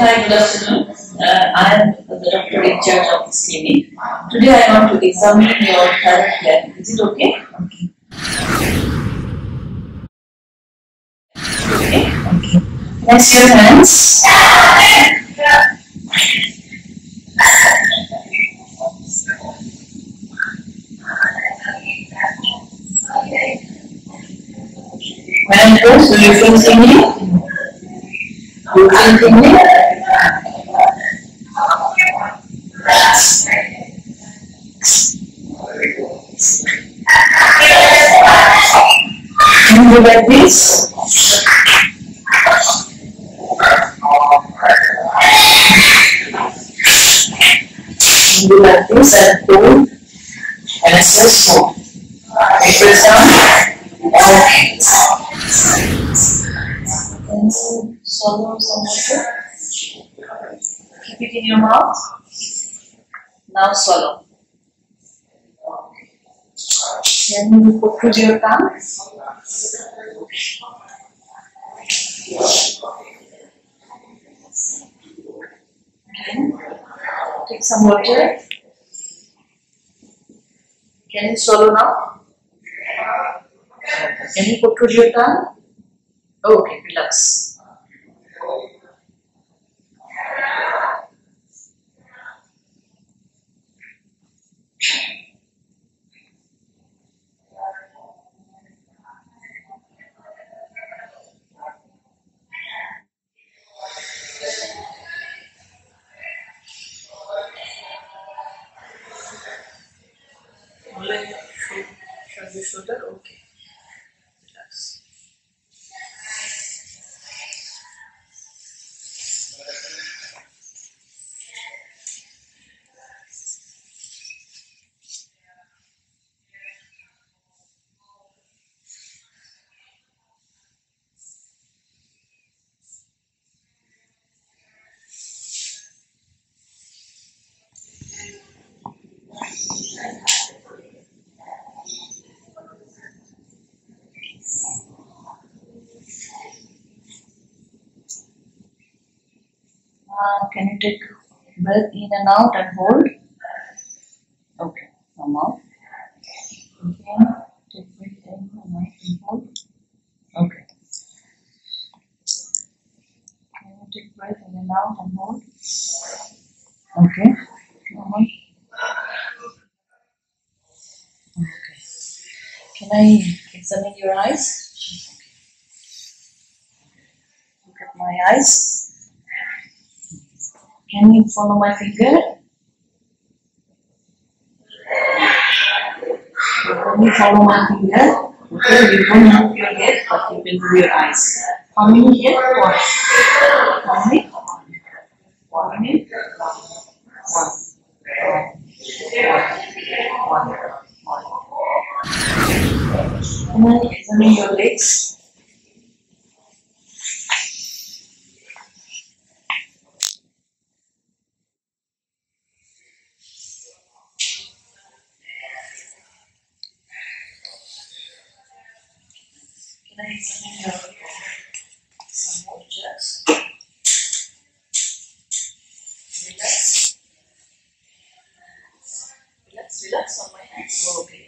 Hi, good afternoon. Uh, I am the doctor in charge of this clinic. Today I want to examine your thyroid gland. Is it okay? Okay. Okay. Okay. Place your hands. I close, will you feel tingling? You feel tingling? Can you do like this? Do like this and pull and press more. You press down. Then swallow some water. Keep it in your mouth. Now swallow. Put to your tongue. Again, take some water. Can you swallow now? Can you put to your tongue? Okay, relax. disfrutar o? Uh, can you take breath in and out and hold? Okay, come out. Again, take breath in and out and hold. Okay. Can you take breath in and out and hold? Okay. Come on. Okay. Can I examine your eyes? Look at my eyes. Can you follow my finger? Can you follow my finger? Okay, you don't move your head, but you can move your eyes. Many here? One. How many? One. How many? One. One. One. One. Can I examine your legs? Can I examine your some relax. Relax, relax on my hands. Oh, okay, yes.